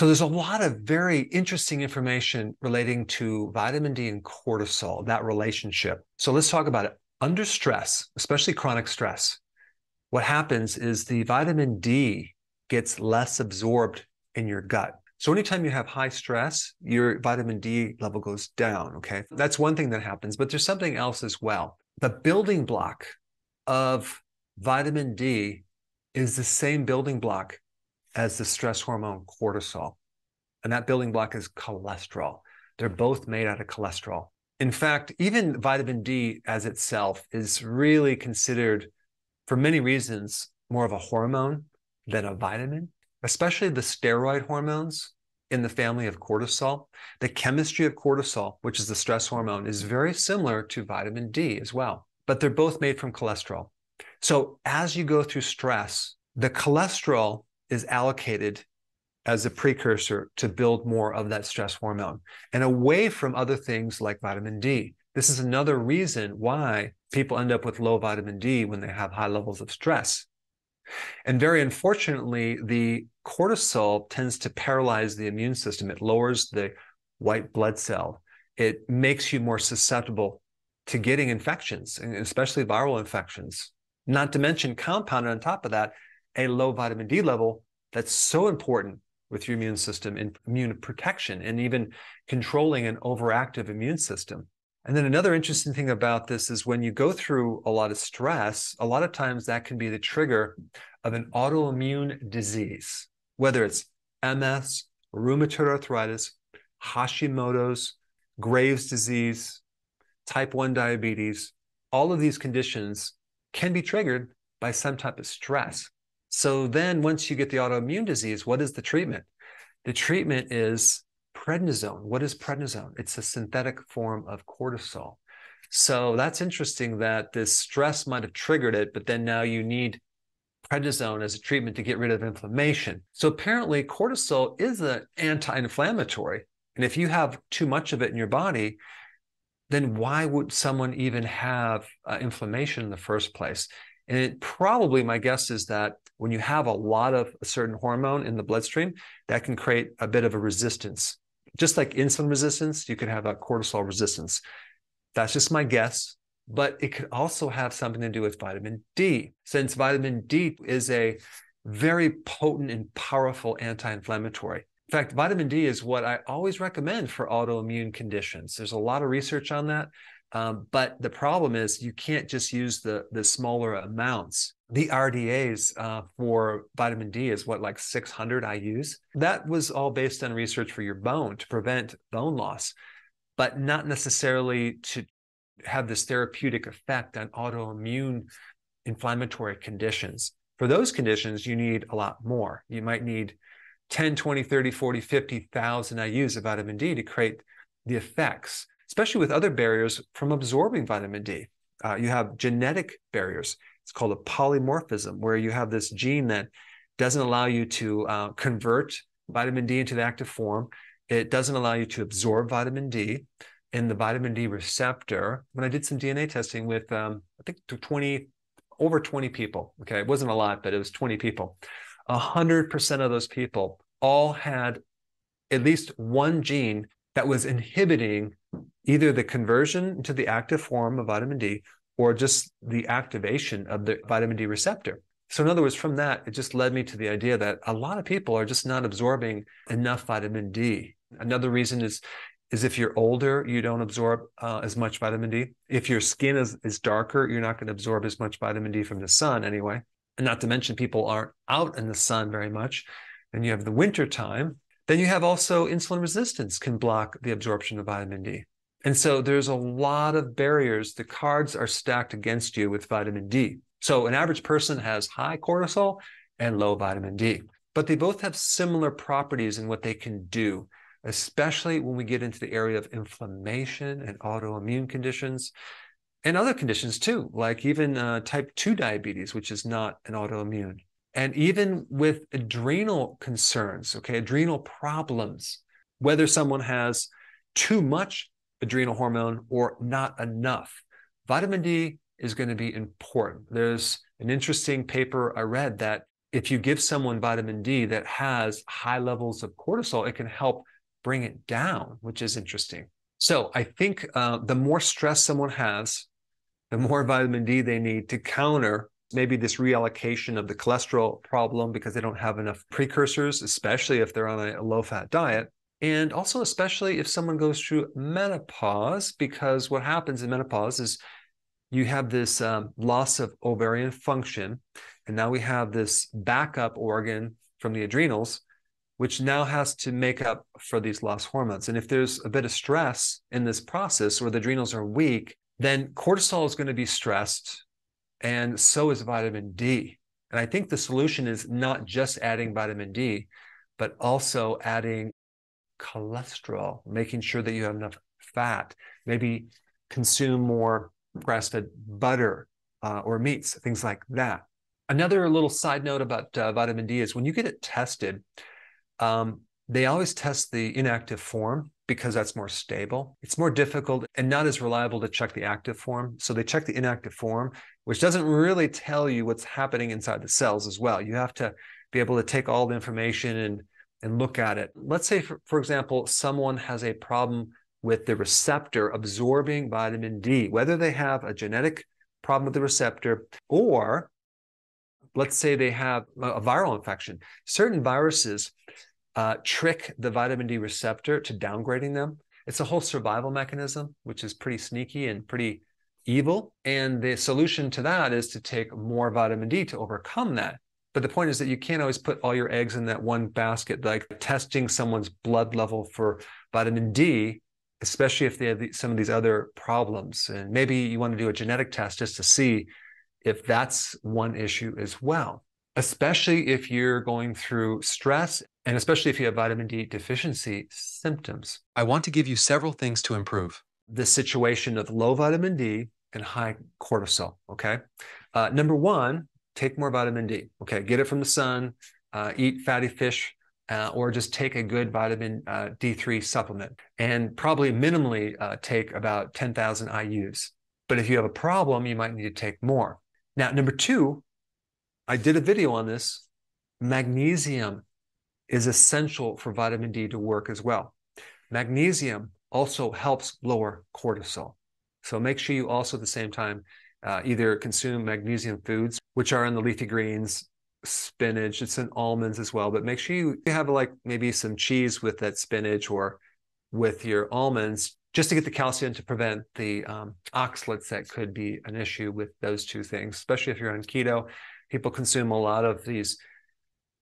So there's a lot of very interesting information relating to vitamin D and cortisol, that relationship. So let's talk about it. Under stress, especially chronic stress, what happens is the vitamin D gets less absorbed in your gut. So anytime you have high stress, your vitamin D level goes down. Okay. That's one thing that happens, but there's something else as well. The building block of vitamin D is the same building block as the stress hormone cortisol. And that building block is cholesterol. They're both made out of cholesterol. In fact, even vitamin D as itself is really considered, for many reasons, more of a hormone than a vitamin, especially the steroid hormones in the family of cortisol. The chemistry of cortisol, which is the stress hormone, is very similar to vitamin D as well, but they're both made from cholesterol. So as you go through stress, the cholesterol is allocated as a precursor to build more of that stress hormone and away from other things like vitamin D. This is another reason why people end up with low vitamin D when they have high levels of stress. And very unfortunately, the cortisol tends to paralyze the immune system. It lowers the white blood cell. It makes you more susceptible to getting infections, especially viral infections. Not to mention, compounded on top of that, a low vitamin D level that's so important with your immune system in immune protection and even controlling an overactive immune system. And then another interesting thing about this is when you go through a lot of stress, a lot of times that can be the trigger of an autoimmune disease, whether it's MS, rheumatoid arthritis, Hashimoto's, Graves' disease, type 1 diabetes. All of these conditions can be triggered by some type of stress. So then once you get the autoimmune disease, what is the treatment? The treatment is prednisone. What is prednisone? It's a synthetic form of cortisol. So that's interesting that this stress might have triggered it, but then now you need prednisone as a treatment to get rid of inflammation. So apparently cortisol is an anti-inflammatory. And if you have too much of it in your body, then why would someone even have uh, inflammation in the first place? And it probably, my guess is that when you have a lot of a certain hormone in the bloodstream, that can create a bit of a resistance. Just like insulin resistance, you could have a cortisol resistance. That's just my guess, but it could also have something to do with vitamin D, since vitamin D is a very potent and powerful anti inflammatory. In fact, vitamin D is what I always recommend for autoimmune conditions. There's a lot of research on that. Um, but the problem is you can't just use the the smaller amounts. The RDAs uh, for vitamin D is what like 600 IU's. That was all based on research for your bone to prevent bone loss, but not necessarily to have this therapeutic effect on autoimmune inflammatory conditions. For those conditions, you need a lot more. You might need 10, 20, 30, 40, 50,000 IU's of vitamin D to create the effects especially with other barriers from absorbing vitamin D. Uh, you have genetic barriers. It's called a polymorphism, where you have this gene that doesn't allow you to uh, convert vitamin D into the active form. It doesn't allow you to absorb vitamin D. And the vitamin D receptor, when I did some DNA testing with, um, I think 20, over 20 people, okay, it wasn't a lot, but it was 20 people. 100% of those people all had at least one gene that was inhibiting either the conversion to the active form of vitamin D or just the activation of the vitamin D receptor. So, in other words, from that, it just led me to the idea that a lot of people are just not absorbing enough vitamin D. Another reason is is if you're older, you don't absorb uh, as much vitamin D. If your skin is, is darker, you're not going to absorb as much vitamin D from the sun anyway. And not to mention, people aren't out in the sun very much. And you have the winter time. Then you have also insulin resistance can block the absorption of vitamin D. And so there's a lot of barriers. The cards are stacked against you with vitamin D. So an average person has high cortisol and low vitamin D, but they both have similar properties in what they can do, especially when we get into the area of inflammation and autoimmune conditions and other conditions too, like even uh, type 2 diabetes, which is not an autoimmune. And even with adrenal concerns, okay, adrenal problems, whether someone has too much adrenal hormone or not enough. Vitamin D is going to be important. There's an interesting paper I read that if you give someone vitamin D that has high levels of cortisol, it can help bring it down, which is interesting. So I think uh, the more stress someone has, the more vitamin D they need to counter maybe this reallocation of the cholesterol problem because they don't have enough precursors, especially if they're on a low fat diet. And also, especially if someone goes through menopause, because what happens in menopause is you have this um, loss of ovarian function. And now we have this backup organ from the adrenals, which now has to make up for these lost hormones. And if there's a bit of stress in this process where the adrenals are weak, then cortisol is going to be stressed and so is vitamin D. And I think the solution is not just adding vitamin D, but also adding cholesterol, making sure that you have enough fat, maybe consume more grass fed butter uh, or meats, things like that. Another little side note about uh, vitamin D is when you get it tested, um, they always test the inactive form because that's more stable. It's more difficult and not as reliable to check the active form. So they check the inactive form, which doesn't really tell you what's happening inside the cells as well. You have to be able to take all the information and and look at it. Let's say, for, for example, someone has a problem with the receptor absorbing vitamin D, whether they have a genetic problem with the receptor or let's say they have a viral infection. Certain viruses uh, trick the vitamin D receptor to downgrading them. It's a whole survival mechanism, which is pretty sneaky and pretty evil. And the solution to that is to take more vitamin D to overcome that. But the point is that you can't always put all your eggs in that one basket, like testing someone's blood level for vitamin D, especially if they have some of these other problems. And maybe you want to do a genetic test just to see if that's one issue as well, especially if you're going through stress and especially if you have vitamin D deficiency symptoms. I want to give you several things to improve. The situation of low vitamin D and high cortisol. Okay. Uh, number one, take more vitamin D. Okay. Get it from the sun, uh, eat fatty fish, uh, or just take a good vitamin uh, D3 supplement and probably minimally uh, take about 10,000 IUs. But if you have a problem, you might need to take more. Now, number two, I did a video on this. Magnesium is essential for vitamin D to work as well. Magnesium also helps lower cortisol. So make sure you also at the same time uh, either consume magnesium foods, which are in the leafy greens, spinach, it's in almonds as well, but make sure you have like maybe some cheese with that spinach or with your almonds just to get the calcium to prevent the um, oxalates that could be an issue with those two things, especially if you're on keto. People consume a lot of these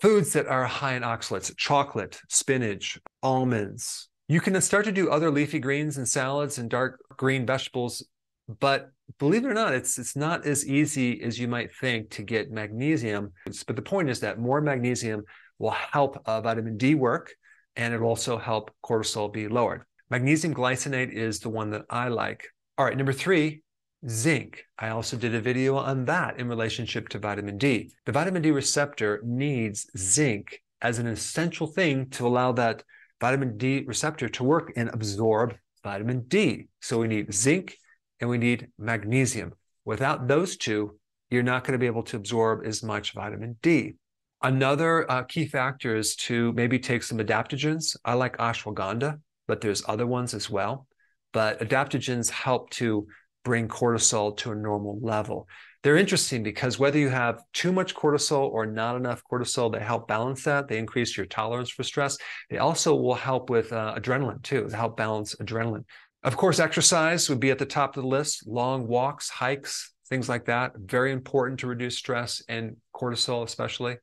foods that are high in oxalates, chocolate, spinach, almonds. You can start to do other leafy greens and salads and dark green vegetables, but believe it or not, it's it's not as easy as you might think to get magnesium. But the point is that more magnesium will help uh, vitamin D work, and it will also help cortisol be lowered. Magnesium glycinate is the one that I like. All right, number three, zinc. I also did a video on that in relationship to vitamin D. The vitamin D receptor needs zinc as an essential thing to allow that vitamin D receptor to work and absorb vitamin D. So we need zinc and we need magnesium. Without those two, you're not going to be able to absorb as much vitamin D. Another uh, key factor is to maybe take some adaptogens. I like ashwagandha, but there's other ones as well. But adaptogens help to bring cortisol to a normal level. They're interesting because whether you have too much cortisol or not enough cortisol, they help balance that. They increase your tolerance for stress. They also will help with uh, adrenaline too, to help balance adrenaline. Of course, exercise would be at the top of the list. Long walks, hikes, things like that. Very important to reduce stress and cortisol, especially.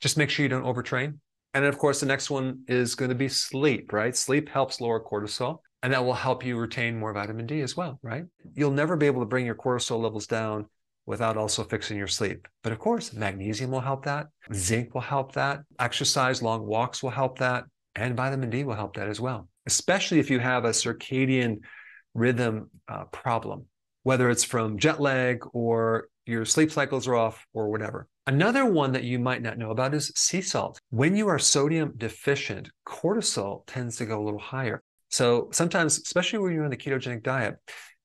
Just make sure you don't overtrain. And of course, the next one is going to be sleep, right? Sleep helps lower cortisol and that will help you retain more vitamin D as well, right? You'll never be able to bring your cortisol levels down without also fixing your sleep. But of course, magnesium will help that, zinc will help that, exercise, long walks will help that, and vitamin D will help that as well, especially if you have a circadian rhythm uh, problem, whether it's from jet lag or your sleep cycles are off or whatever. Another one that you might not know about is sea salt. When you are sodium deficient, cortisol tends to go a little higher. So sometimes, especially when you're on the ketogenic diet,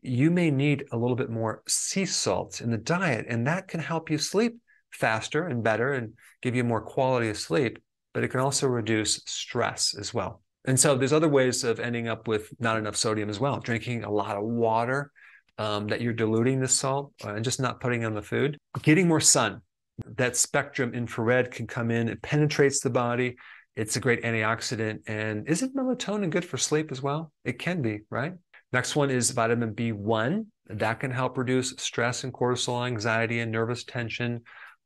you may need a little bit more sea salt in the diet, and that can help you sleep faster and better and give you more quality of sleep, but it can also reduce stress as well. And so there's other ways of ending up with not enough sodium as well. Drinking a lot of water um, that you're diluting the salt uh, and just not putting on the food. Getting more sun. That spectrum infrared can come in. It penetrates the body. It's a great antioxidant. And isn't melatonin good for sleep as well? It can be, right? Next one is vitamin B1. That can help reduce stress and cortisol, anxiety, and nervous tension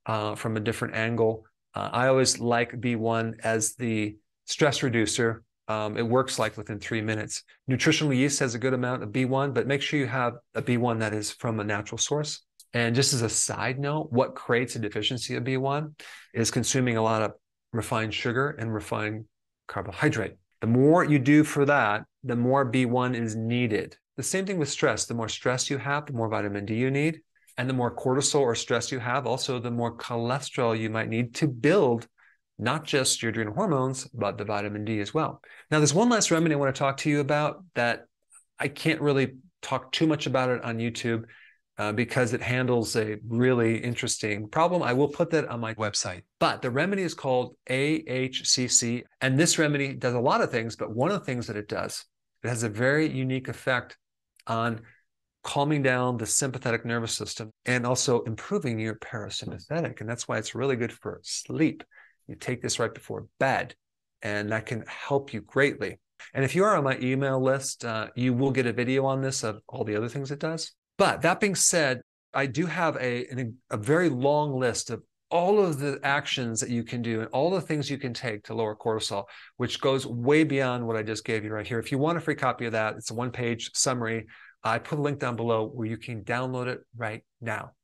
uh, from a different angle. Uh, I always like B1 as the stress reducer um, it works like within three minutes. Nutritional yeast has a good amount of B1, but make sure you have a B1 that is from a natural source. And just as a side note, what creates a deficiency of B1 is consuming a lot of refined sugar and refined carbohydrate. The more you do for that, the more B1 is needed. The same thing with stress. The more stress you have, the more vitamin D you need. And the more cortisol or stress you have, also the more cholesterol you might need to build not just your adrenal hormones, but the vitamin D as well. Now, there's one last remedy I want to talk to you about that I can't really talk too much about it on YouTube uh, because it handles a really interesting problem. I will put that on my website. But the remedy is called AHCC. And this remedy does a lot of things, but one of the things that it does, it has a very unique effect on calming down the sympathetic nervous system and also improving your parasympathetic. And that's why it's really good for sleep. You take this right before bed, and that can help you greatly. And if you are on my email list, uh, you will get a video on this of all the other things it does. But that being said, I do have a, a very long list of all of the actions that you can do and all the things you can take to lower cortisol, which goes way beyond what I just gave you right here. If you want a free copy of that, it's a one page summary. I put a link down below where you can download it right now.